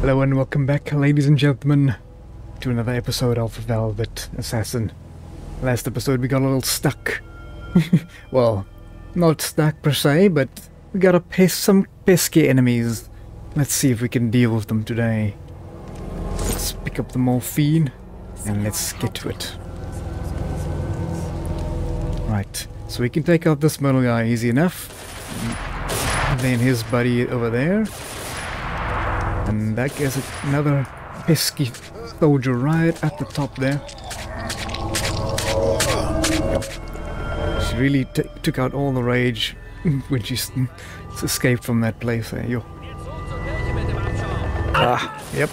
Hello and welcome back, ladies and gentlemen, to another episode of Velvet Assassin. Last episode we got a little stuck. well, not stuck per se, but we gotta pes some pesky enemies. Let's see if we can deal with them today. Let's pick up the morphine and let's get to it. Right, so we can take out this middle guy easy enough. And then his buddy over there. And that gets another pesky soldier right at the top there. She really took out all the rage when she escaped from that place there. Yo. Ah, yep.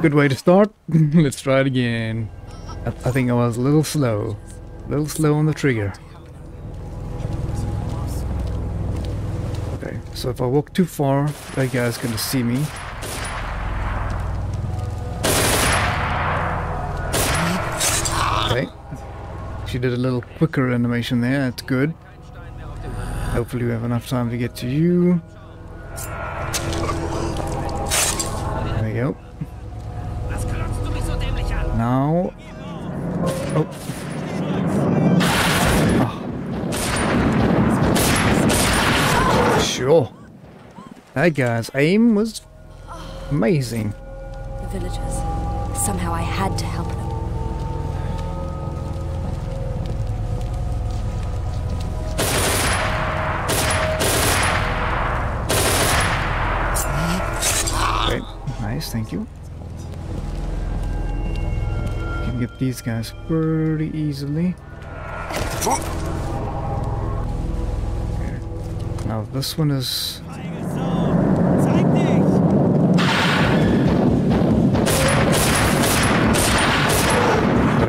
Good way to start. Let's try it again. I, I think I was a little slow. A little slow on the trigger. So if I walk too far, that guy's gonna see me. Okay. She did a little quicker animation there, that's good. Hopefully we have enough time to get to you. There we go. Now... Oh. oh. Sure. That guy's aim was amazing. The villagers. Somehow I had to help them. Great. Nice, thank you. Can get these guys pretty easily. Now this one is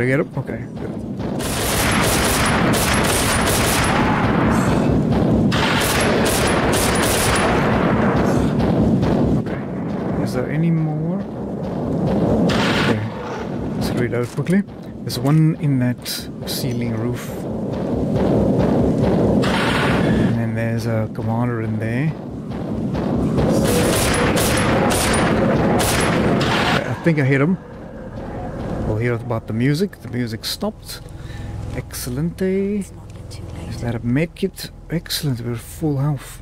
get him? Okay, good. Okay. Is there any more? Okay. Let's read out quickly. There's one in that ceiling roof. And then there's a commander in there. I think I hit him. We'll hear about the music. The music stopped. Too Is that a it Excellent, we're full health.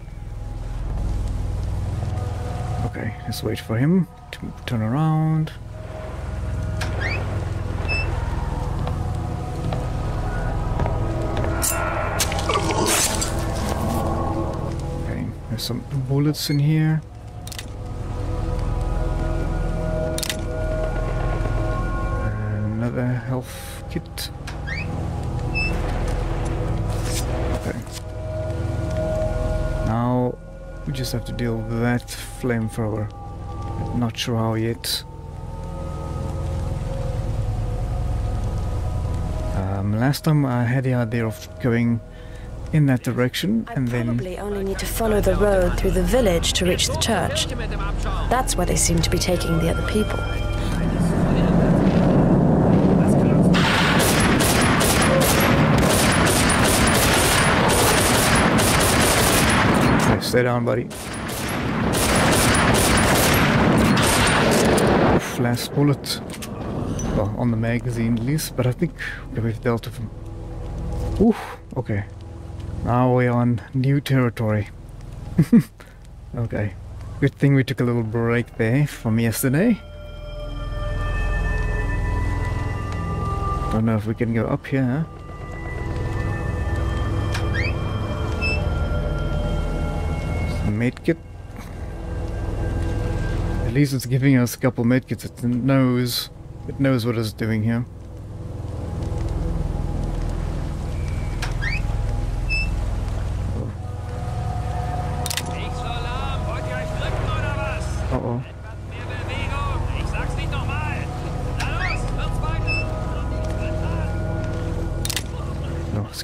Okay, let's wait for him to turn around. Okay, there's some bullets in here. Just have to deal with that flamethrower. Not sure how yet. Um, last time I had the idea of going in that direction I and then probably only need to follow the road through the village to reach the church. That's where they seem to be taking the other people. Okay, stay down, buddy. Oof, last bullet. Well, on the magazine at least, but I think we've dealt with him. Oof, okay. Now we're on new territory. okay. Good thing we took a little break there from yesterday. Don't know if we can go up here. Medkit. At least it's giving us a couple medkits. It knows, it knows what it's doing here.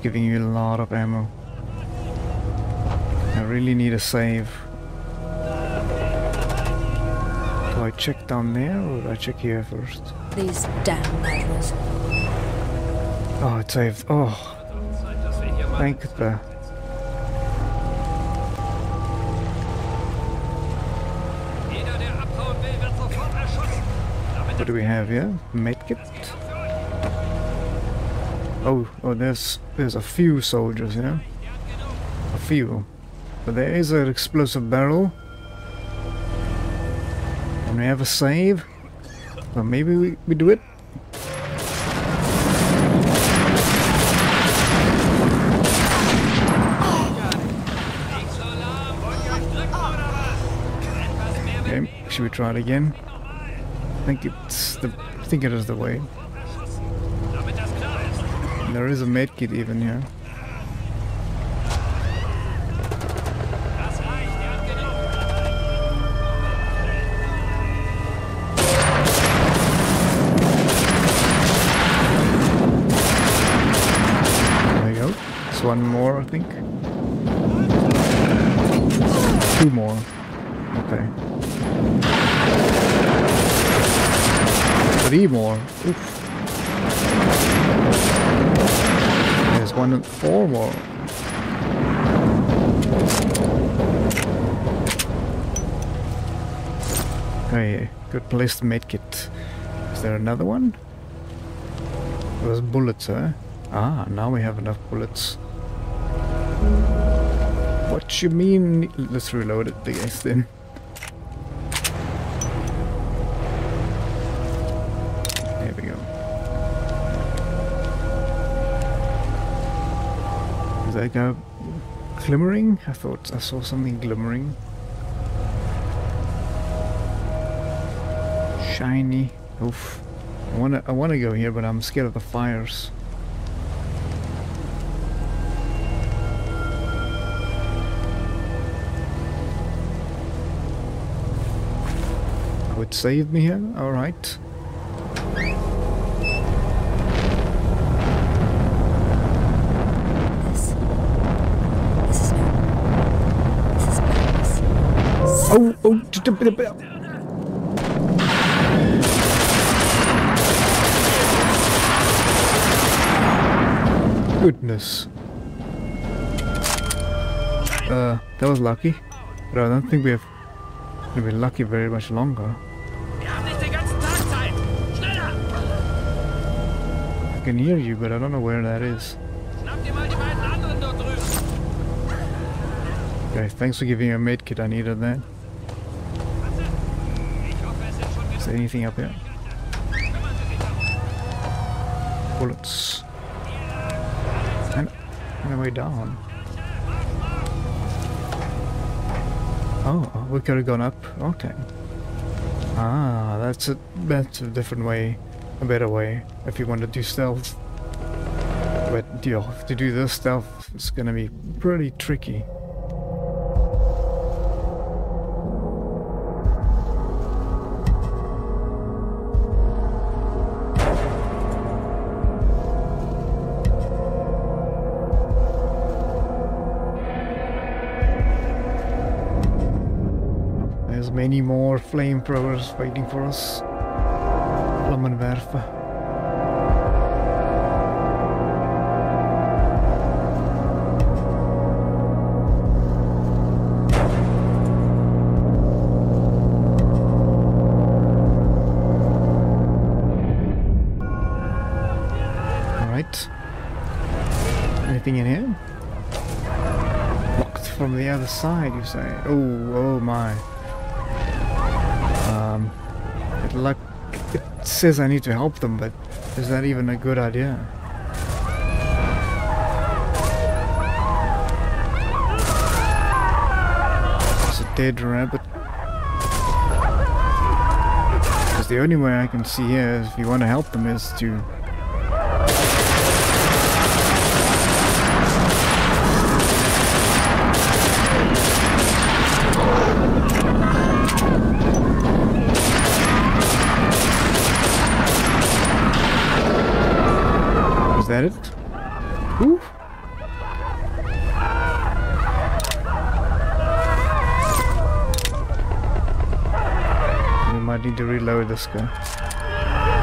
Giving you a lot of ammo. I really need a save. Do I check down there or do I check here first? These damn murderers. Oh, it saved. Oh, Zeit, dass wir hier mal thank the. Jeder, der abhaut, What do we have here? Medkit. Oh, oh, there's there's a few soldiers here. A few, but there is an explosive barrel. And we have a save. So maybe we, we do it. Should we try it again? I think it's the I think it is the way. There is a medkit even here. One more, I think. Two more. Okay. Three more. Oof. There's one and four more. Okay, good place to make it. Is there another one? Those bullets, huh? Ah, now we have enough bullets. What you mean? Let's reload it, guess, then. There we go. Is that guy glimmering? I thought I saw something glimmering. Shiny. Oof. I wanna I wanna go here, but I'm scared of the fires. Would save me here? Alright. This. This is no. This is madness. Oh, oh, Goodness. Uh, that was lucky. But I don't think we have gonna be lucky very much longer. Can hear you, but I don't know where that is. Okay, thanks for giving me a medkit. I needed that. Is there anything up here? Bullets. And, and way down. Oh, oh, we could have gone up. Okay. Ah, that's a that's a different way, a better way. If you want to do stealth, but you to do this stealth, it's gonna be pretty tricky. There's many more flamethrowers waiting for us. Vlammenwerfer. Alright. Anything in here? Locked from the other side, you say? Oh, oh my. Says I need to help them, but is that even a good idea? It's a dead rabbit. Because the only way I can see here, if you want to help them, is to Is that it? Ooh. We might need to reload this guy.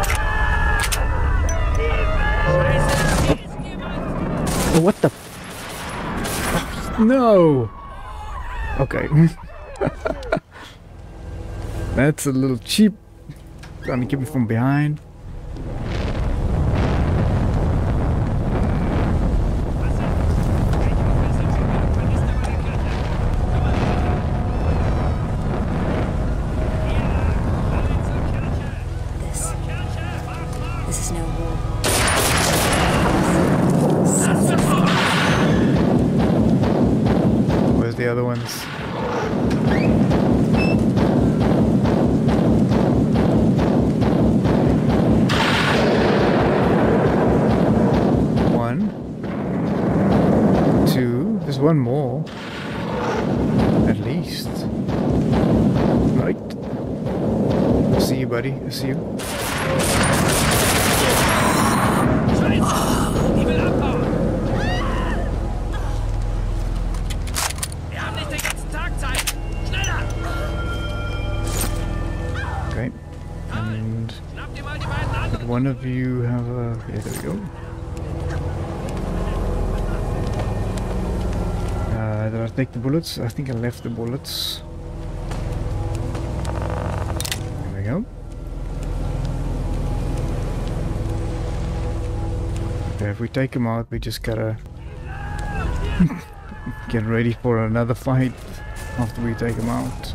Oh, what the? f- No. Okay. That's a little cheap. trying to keep me from behind. The other ones? One. Two. There's one more. At least. Right. See you, buddy. See you. Take the bullets? I think I left the bullets. There we go. Okay, if we take them out, we just gotta get ready for another fight after we take them out.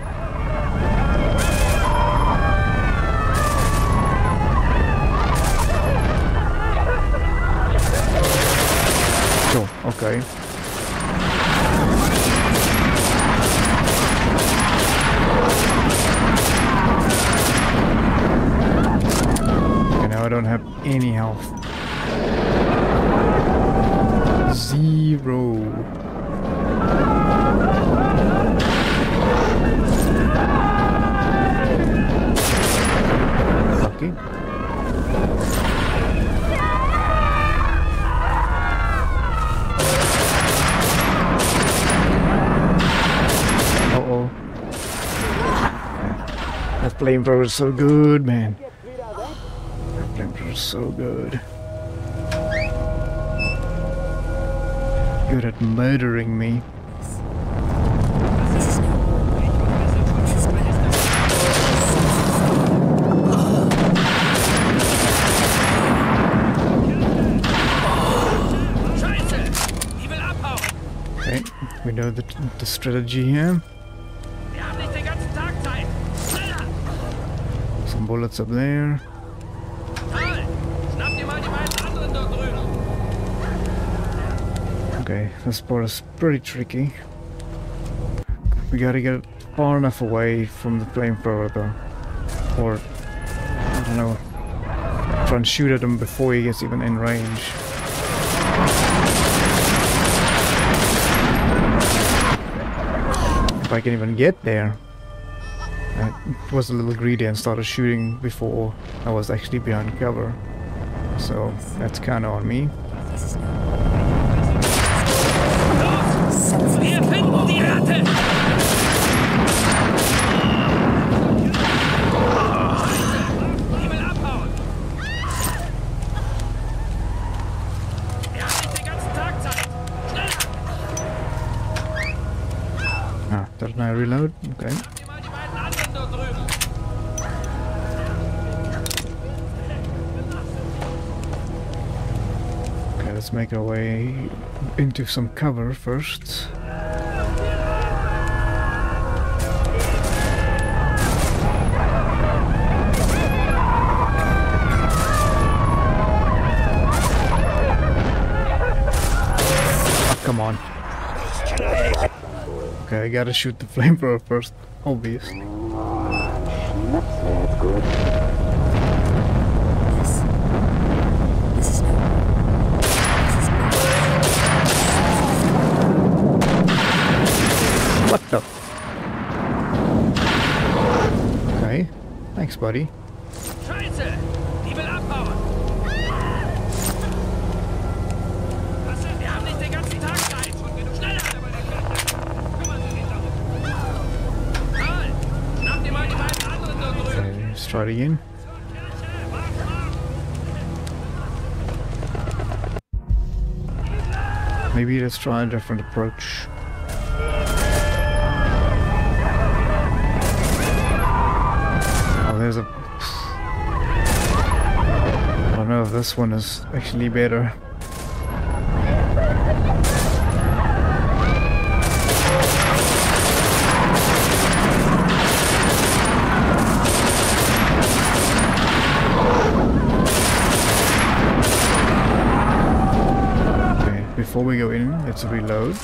Sure, okay. I don't have any health. Zero. Okay. Uh oh. That flamethrower is so good, man. So good. Good at murdering me. Okay, we know the, the strategy here. Some bullets up there. Okay, this part is pretty tricky. We gotta get far enough away from the flamethrower though. Or, I don't know, try and shoot at him before he gets even in range. If I can even get there. I was a little greedy and started shooting before I was actually behind cover. So that's kinda on me. Ah, dort drüben! Okay, let's make our way into some cover first. I gotta shoot the flamethrower first, obvious. This. This is no war. This is What the? Okay, thanks, buddy. Maybe let's try a different approach. Oh, there's a... I don't know if this one is actually better. Let's reload.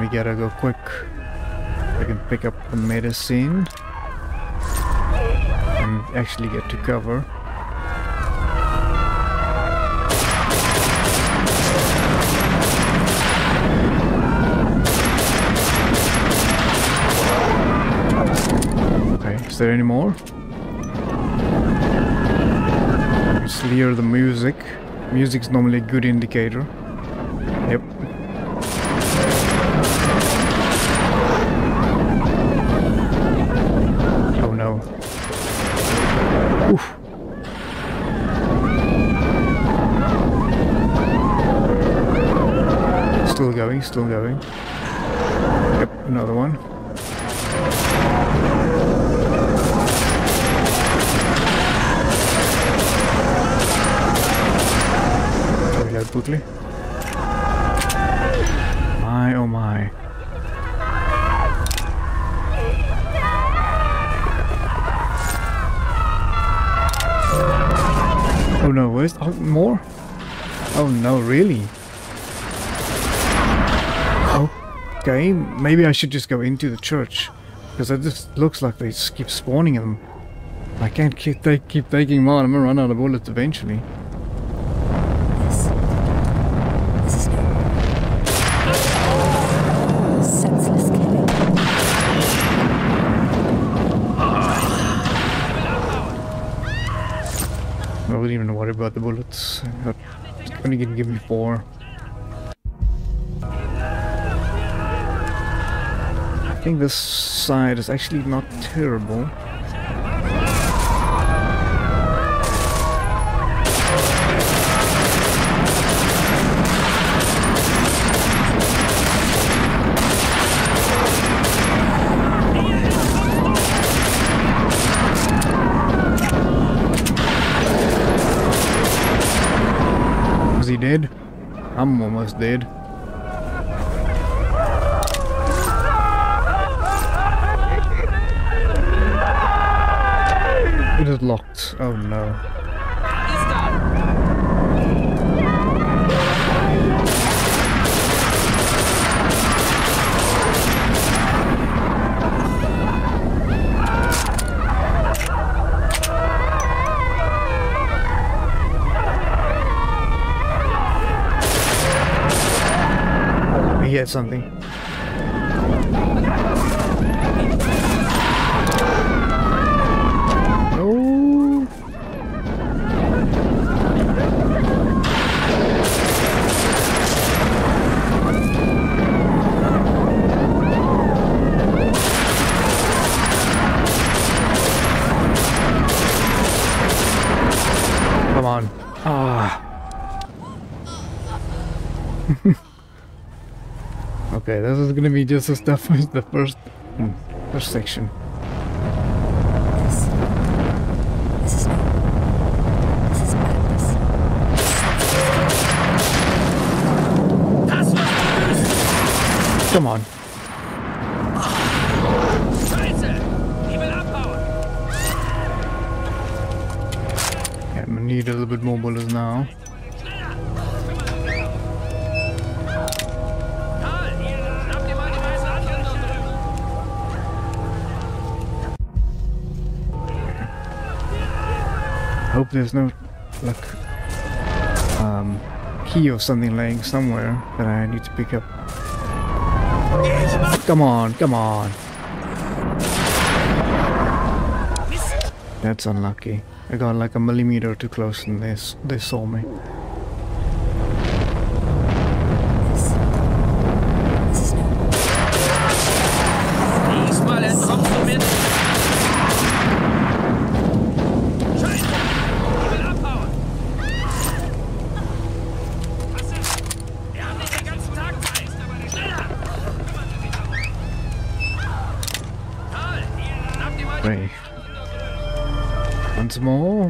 We gotta go quick. We can pick up the medicine and actually get to cover. Okay, is there any more? Let's hear the music. Music's normally a good indicator. Yep. Oh no. Oof. Still going, still going. Yep, another one. My oh my. Oh no, where's oh, more? Oh no, really? Okay, maybe I should just go into the church. Because it just looks like they keep spawning them. I can't keep, they keep taking on. I'm gonna run out of bullets eventually. About the bullets. But only give me four. I think this side is actually not terrible. Is he dead? Dead. It is locked. Oh no. Something. No. Come on. Ah. Okay, this is gonna be just as tough as the first, hmm, first section. Come This Hope there's no, like, um, key or something laying somewhere that I need to pick up. Come on, come on. That's unlucky. I got like a millimeter too close and they, they saw me.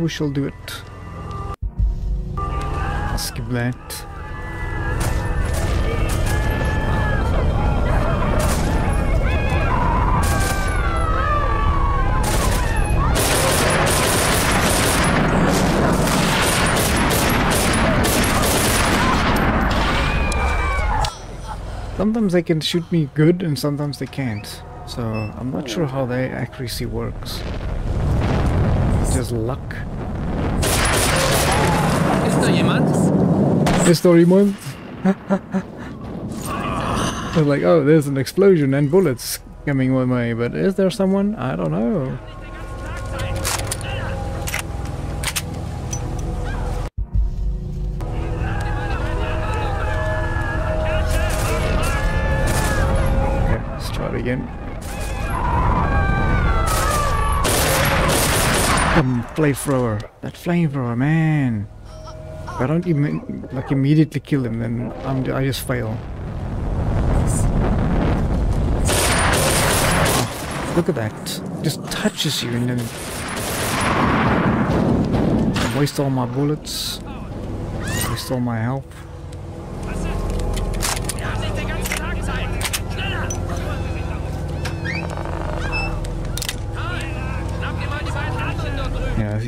We shall do it. I'll skip that. Sometimes they can shoot me good and sometimes they can't. So I'm not sure how their accuracy works. Just luck. Ist da jemand? Is there anyone? I was like, oh, there's an explosion and bullets coming my way, but is there someone? I don't know. Let's try it again. Come, flamethrower. That flamethrower, man. If I don't like immediately kill him, then I'm, I just fail. This. Look at that. Just touches you and then waste all my bullets. Waste all my health.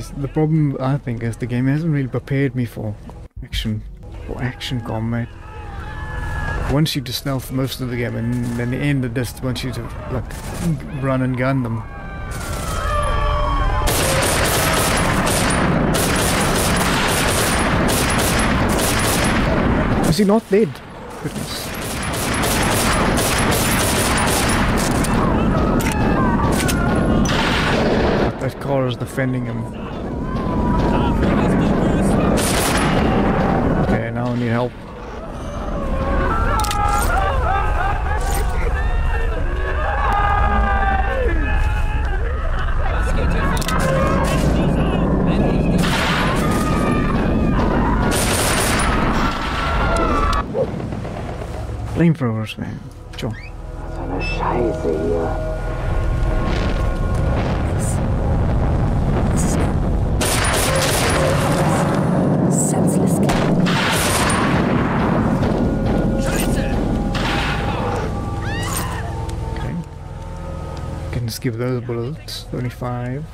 Is- the problem I think is the game hasn't really prepared me for action, or action combat. Once you to stealth most of the game, and then the end it just wants you to like run and gun them. Is he not dead? Goodness. Car is defending him. Okay, now I need help. Was Flamethrowers, man. Sure. eine Scheiße hier. Give those bullets. 25.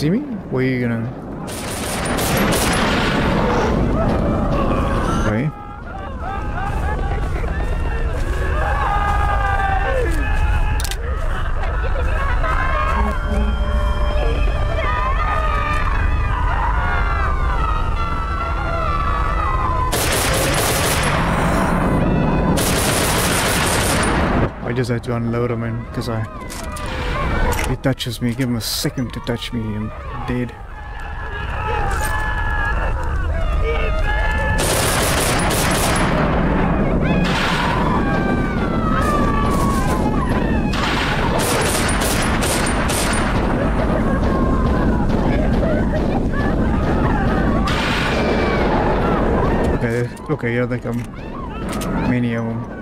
See me? Where are you gonna... Okay. I just had to unload them in because I he touches me, give him a second to touch me, I'm dead. Okay, okay, yeah, come. Many of them.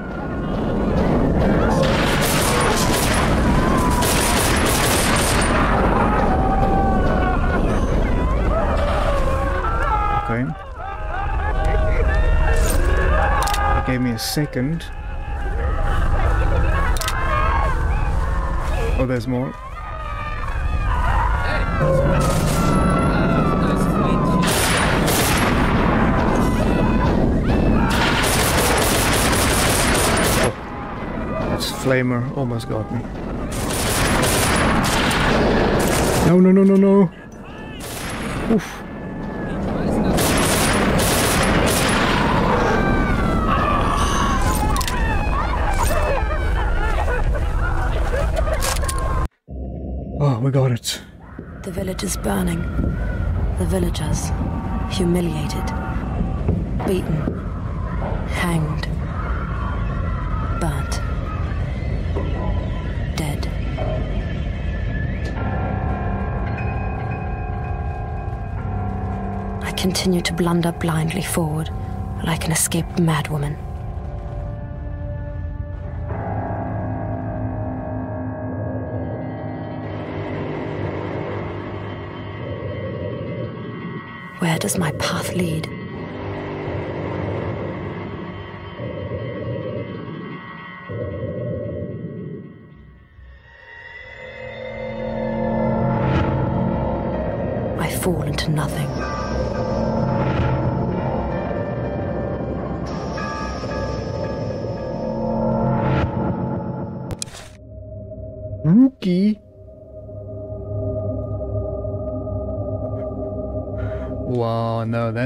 Okay. It gave me a second. Oh, there's more. Oh, That's Flamer almost got me. No, no, no, no, no. Oof. The village is burning. The villagers. humiliated, beaten, hanged, burnt, dead. I continue to blunder blindly forward like an escaped madwoman. Where does my path lead? I fall into nothing.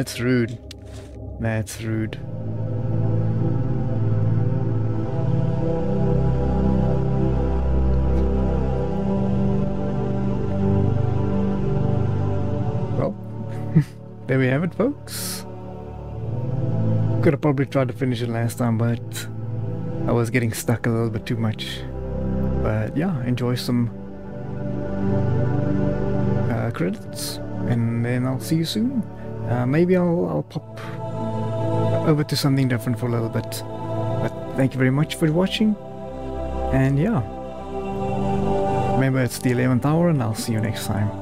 That's rude. That's rude. Well, there we have it, folks. Could have probably tried to finish it last time, but I was getting stuck a little bit too much. But yeah, enjoy some uh, credits, and then I'll see you soon. Uh, maybe I'll, I'll pop over to something different for a little bit. But thank you very much for watching, and yeah. Remember, it's the 11th hour, and I'll see you next time.